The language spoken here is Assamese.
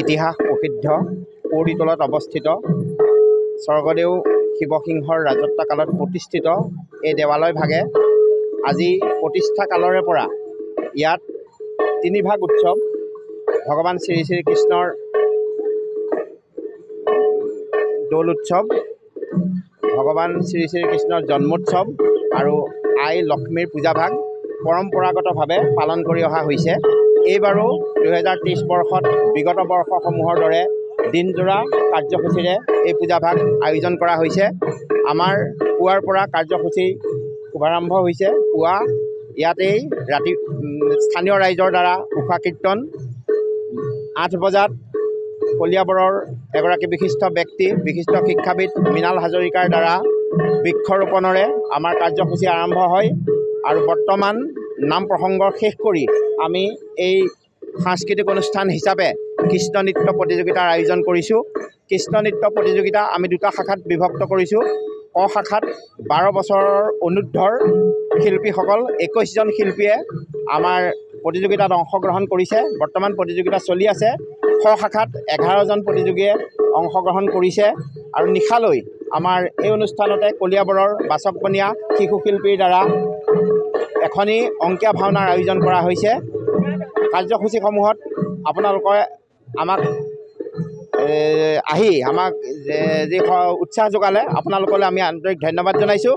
ইতিহাস প্ৰসিদ্ধ পৌৰীতলত অৱস্থিত। স্বৰ্গদেউ শিৱসিংহৰ ৰাজত্ব কালত প্ৰতিষ্ঠিত এই দেৱালয় ভাগে আজি প্ৰতিষ্ঠা কালৰে পৰা ইয়াত তিনিভাগ উৎসৱ ভগৱান শ্ৰী শ্ৰীকৃষ্ণৰ দৌল উৎসৱ ভগৱান শ্ৰী শ্ৰীকৃষ্ণৰ জন্মোৎসৱ আৰু আই লক্ষ্মীৰ পূজাভাগ পৰম্পৰাগতভাৱে পালন কৰি অহা হৈছে। এইবাৰো দুহেজাৰ তেইছ বৰ্ষত বিগত বৰ্ষসমূহৰ দৰে দিনজোৰা কাৰ্যসূচীৰে এই পূজাভাগ আয়োজন কৰা হৈছে। আমাৰ পুৱাৰ পৰা কাৰ্যসূচী শুভাৰম্ভ হৈছে। পুৱা ইয়াতেই ৰাতি স্থানীয় ৰাইজৰ দ্বাৰা উষা কীৰ্তন। আঠ বজাত কলিয়াবৰৰ এগৰাকী বিশিষ্ট ব্যক্তি বিশিষ্ট শিক্ষাবিদ মৃণাল হাজৰিকাৰ দ্বাৰা বৃক্ষৰোপণৰে আমাৰ কাৰ্যসূচী আৰম্ভ হয়। আৰু বৰ্তমান নাম প্ৰসংগ শেষ কৰি আমি এই সাংস্কৃতিক অনুষ্ঠান হিচাপে কৃষ্ণ নৃত্য প্ৰতিযোগিতাৰ আয়োজন কৰিছোঁ। কৃষ্ণ নৃত্য প্ৰতিযোগিতা আমি দুটা শাখাত বিভক্ত কৰিছোঁ। ক শাখাত বাৰ বছৰৰ অনুৰ্ধৰ শিল্পীসকল একৈছজন শিল্পীয়ে আমাৰ প্ৰতিযোগিতাত অংশগ্ৰহণ কৰিছে বৰ্তমান প্ৰতিযোগিতা চলি আছে। খ শাখাত এঘাৰজন প্ৰতিযোগীয়ে অংশগ্ৰহণ কৰিছে। আৰু নিশালৈ আমাৰ এই অনুষ্ঠানতে কলিয়াবৰৰ বাচকবনীয়া শিশু শিল্পীৰ দ্বাৰা এখনি অংকীয়া ভাওনাৰ আয়োজন কৰা হৈছে। কাৰ্যসূচীসমূহত আপোনালোকে আমাক আহি আমাক যি উৎসাহ যোগালে আপোনালোকলৈ আমি আন্তৰিক ধন্যবাদ জনাইছোঁ।